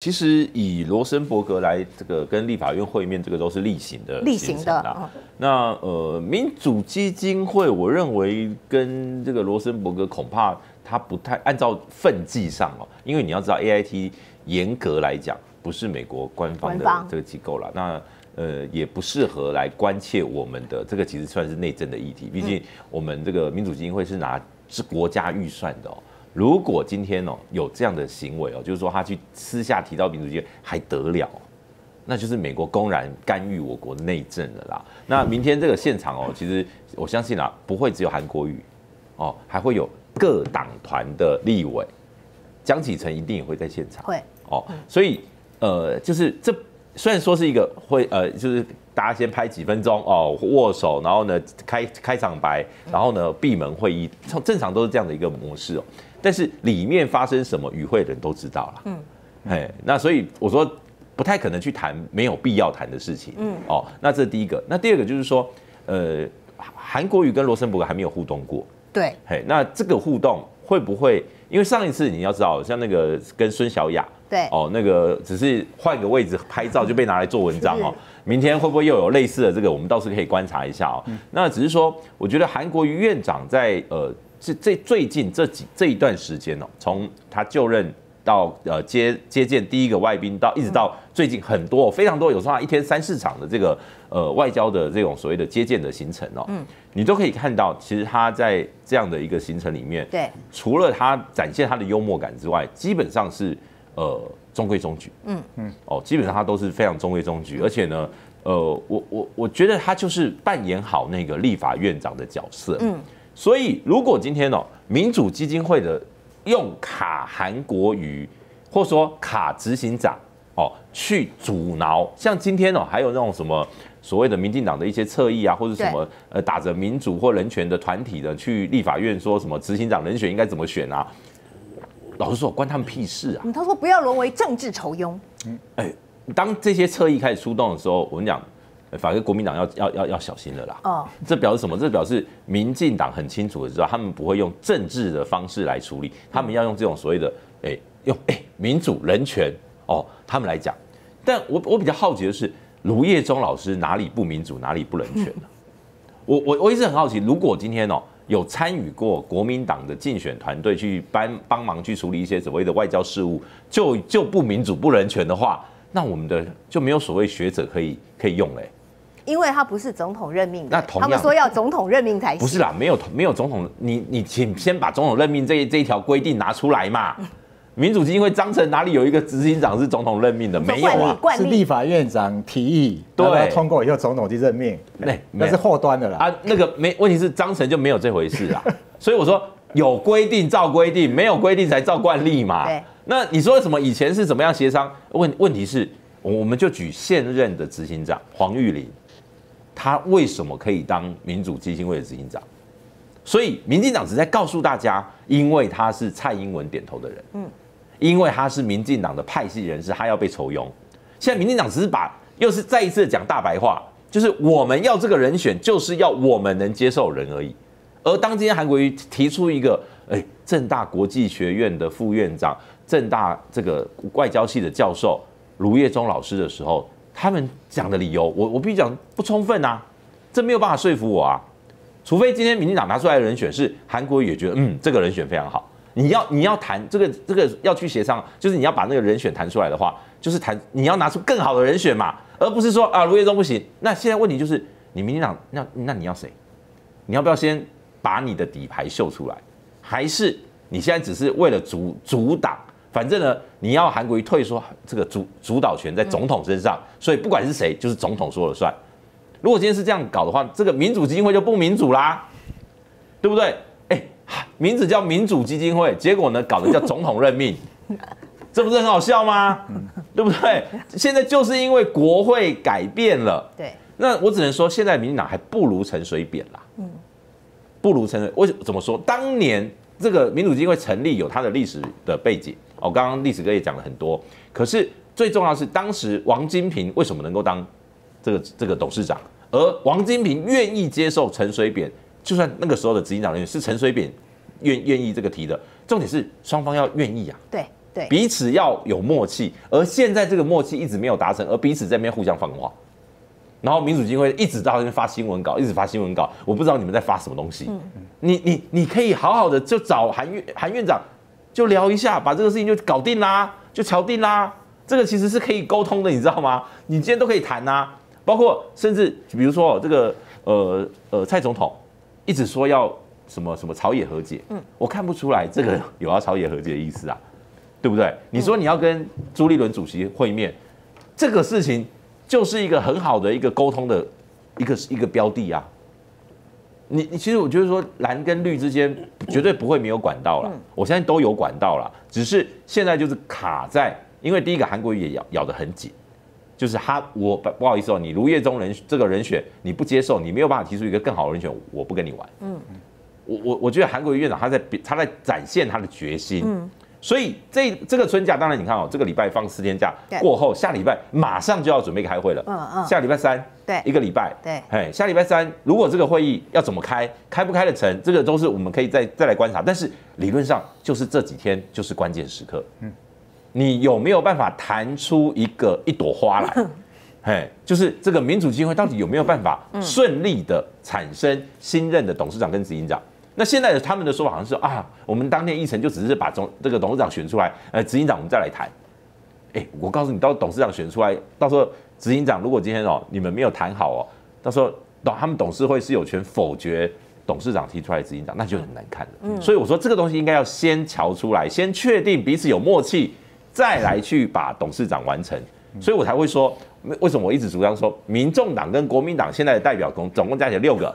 其实以罗森伯格来这个跟立法院会面，这个都是例行的例行的。那呃，民主基金会，我认为跟这个罗森伯格恐怕他不太按照份际上哦，因为你要知道 A I T 严格来讲不是美国官方的这个机构了，那呃也不适合来关切我们的这个，其实算是内政的议题。毕竟我们这个民主基金会是拿是国家预算的哦。如果今天哦有这样的行为哦，就是说他去私下提到民主界还得了，那就是美国公然干预我国内政了啦。那明天这个现场哦，其实我相信啊，不会只有韩国瑜哦，还会有各党团的立委，江启臣一定也会在现场。会哦，所以呃，就是这虽然说是一个会呃，就是大家先拍几分钟哦，握手，然后呢开开场白，然后呢闭门会议，正常都是这样的一个模式哦。但是里面发生什么与会的人都知道了，嗯，哎，那所以我说不太可能去谈没有必要谈的事情，嗯，哦，那这是第一个，那第二个就是说，呃，韩国瑜跟罗森伯格还没有互动过，对，嘿，那这个互动会不会？因为上一次你要知道，像那个跟孙小雅，对，哦，那个只是换个位置拍照就被拿来做文章哦，明天会不会又有类似的这个？我们倒是可以观察一下哦。那只是说，我觉得韩国瑜院长在呃。这这最近这几这一段时间哦，从他就任到呃接接见第一个外宾，到一直到最近很多非常多，有时候一天三四场的这个呃外交的这种所谓的接见的行程哦，嗯，你都可以看到，其实他在这样的一个行程里面，对，除了他展现他的幽默感之外，基本上是呃中规中矩，嗯。嗯，哦，基本上他都是非常中规中矩，而且呢，呃，我我我觉得他就是扮演好那个立法院长的角色，嗯。所以，如果今天哦，民主基金会的用卡韩国瑜，或者说卡执行长哦，去阻挠，像今天哦，还有那种什么所谓的民进党的一些侧翼啊，或者什么呃，打着民主或人权的团体的去立法院说什么执行长人选应该怎么选啊？老实说，关他们屁事啊！他说不要沦为政治仇庸。嗯，哎，当这些侧翼开始出动的时候，我跟你讲。反正国民党要要要要小心了啦。哦，这表示什么？这表示民进党很清楚的知道，他们不会用政治的方式来处理，他们要用这种所谓的哎，用哎民主人权哦，他们来讲。但我我比较好奇的是，卢业忠老师哪里不民主，哪里不人权呢？我我我一直很好奇，如果今天哦有参与过国民党的竞选团队去帮帮忙去处理一些所谓的外交事务，就就不民主不人权的话，那我们的就没有所谓学者可以可以用嘞。因为他不是总统任命的，那同样他们说要总统任命才行。不是啦，没有没有总统，你你请先把总统任命这这一条规定拿出来嘛。民主基金会章程哪里有一个执行长是总统任命的？没有啊，是立法院长提议，对，通过以后总统去任命，那那是后端的啦。啊，那个没问题是章程就没有这回事啊。所以我说有规定照规定，没有规定才照惯例嘛。对，那你说什么以前是怎么样协商？问问题是，我们就举现任的执行长黄玉玲。他为什么可以当民主基金会的执行长？所以民进党只在告诉大家，因为他是蔡英文点头的人，嗯，因为他是民进党的派系人士，他要被抽佣。现在民进党只是把又是再一次讲大白话，就是我们要这个人选，就是要我们能接受人而已。而当今天韩国瑜提出一个，哎，正大国际学院的副院长，正大这个外交系的教授卢业忠老师的时候。他们讲的理由，我我必须讲不充分啊，这没有办法说服我啊。除非今天民进党拿出来的人选是韩国也觉得，嗯，这个人选非常好。你要你要谈这个这个要去协商，就是你要把那个人选谈出来的话，就是谈你要拿出更好的人选嘛，而不是说啊卢业忠不行。那现在问题就是，你民进党那那你要谁？你要不要先把你的底牌秀出来？还是你现在只是为了阻阻挡？反正呢，你要韩国瑜退缩这个主主导权在总统身上，所以不管是谁，就是总统说了算。如果今天是这样搞的话，这个民主基金会就不民主啦，对不对？哎，名字叫民主基金会，结果呢搞得叫总统任命，这不是很好笑吗？对不对？现在就是因为国会改变了，对，那我只能说，现在民进党还不如陈水扁啦，嗯，不如陈水，为什怎么说？当年这个民主基金会成立有它的历史的背景。哦，刚刚历史哥也讲了很多，可是最重要是当时王金平为什么能够当这个这个董事长，而王金平愿意接受陈水扁，就算那个时候的执行长人员是陈水扁愿愿意这个提的，重点是双方要愿意啊。对。对，彼此要有默契。而现在这个默契一直没有达成，而彼此在那边互相放话。然后民主基金会一直到那边发新闻稿，一直发新闻稿，我不知道你们在发什么东西。你你你可以好好的就找韩院韩院长就聊一下，把这个事情就搞定啦，就敲定啦。这个其实是可以沟通的，你知道吗？你今天都可以谈呐，包括甚至比如说这个呃呃蔡总统一直说要什么什么朝野和解，嗯，我看不出来这个有要朝野和解的意思啊，对不对？你说你要跟朱立伦主席会面，这个事情。就是一个很好的一个沟通的一个一个标的啊，你你其实我觉得说蓝跟绿之间绝对不会没有管道了，我相信都有管道了，只是现在就是卡在，因为第一个韩国瑜也咬咬得很紧，就是他我不不好意思哦，你卢业中人这个人选你不接受，你没有办法提出一个更好的人选，我不跟你玩。嗯，我我我觉得韩国瑜院长他在他在展现他的决心。嗯。所以这这个春假，当然你看哦，这个礼拜放四天假过后，下礼拜马上就要准备开会了。嗯嗯。下礼拜三，对，一个礼拜，对，哎，下礼拜三，如果这个会议要怎么开，开不开得成，这个都是我们可以再再来观察。但是理论上，就是这几天就是关键时刻。嗯。你有没有办法弹出一个一朵花来？哎，就是这个民主机会到底有没有办法顺利的产生新任的董事长跟执行长？那现在的他们的说法好像是啊，我们当天议程就只是把总这个董事长选出来，呃，执行长我们再来谈。哎，我告诉你，到董事长选出来，到时候执行长如果今天哦你们没有谈好哦，到时候董他们董事会是有权否决董事长提出来的执行长，那就很难看了。嗯，所以我说这个东西应该要先瞧出来，先确定彼此有默契，再来去把董事长完成。所以我才会说，为什么我一直主张说，民众党跟国民党现在的代表总总共加起来六个。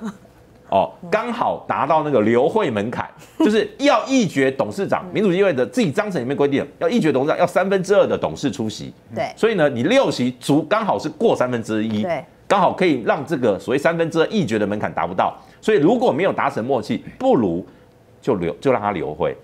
哦，刚好达到那个流会门槛，就是要一决董事长。民主议会的自己章程里面规定，要一决董事长要三分之二的董事出席。对，所以呢，你六席足刚好是过三分之一，对，刚好可以让这个所谓三分之二一决的门槛达不到。所以如果没有达成默契，不如就留就让他留会，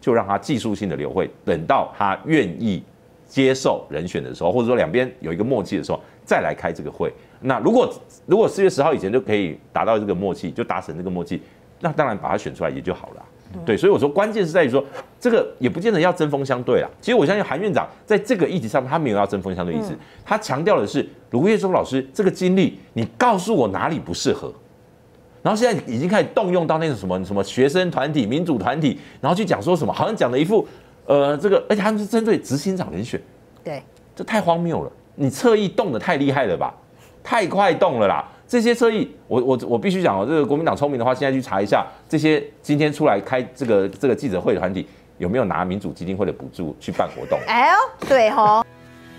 就让他技术性的留会，等到他愿意接受人选的时候，或者说两边有一个默契的时候，再来开这个会。那如果如果四月十号以前就可以达到这个默契，就达成这个默契，那当然把它选出来也就好了。对，所以我说关键是在于说，这个也不见得要针锋相对啦。其实我相信韩院长在这个议题上，他没有要针锋相对意思，他强调的是卢月忠老师这个经历，你告诉我哪里不适合，然后现在已经开始动用到那种什么什么学生团体、民主团体，然后去讲说什么，好像讲了一副呃这个，而且他们是针对执行长人选，对，这太荒谬了，你侧翼动得太厉害了吧？太快动了啦！这些侧翼，我我我必须讲哦，这个国民党聪明的话，现在去查一下这些今天出来开这个这个记者会的团体有没有拿民主基金会的补助去办活动？哎呦，对吼。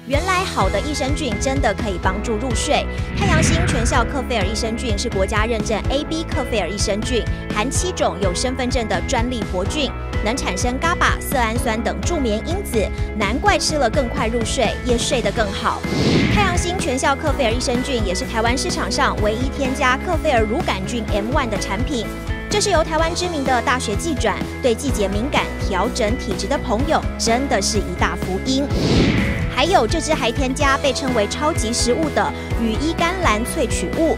原来好的益生菌真的可以帮助入睡。太阳星全效克菲尔益生菌是国家认证 AB 克菲尔益生菌，含七种有身份证的专利活菌，能产生伽巴、色氨酸等助眠因子，难怪吃了更快入睡，也睡得更好。太阳星全效克菲尔益生菌也是台湾市场上唯一添加克菲尔乳杆菌 M1 的产品，这是由台湾知名的大学季转，对季节敏感、调整体质的朋友，真的是一大福音。还有这只还添加被称为超级食物的羽衣甘蓝萃取物，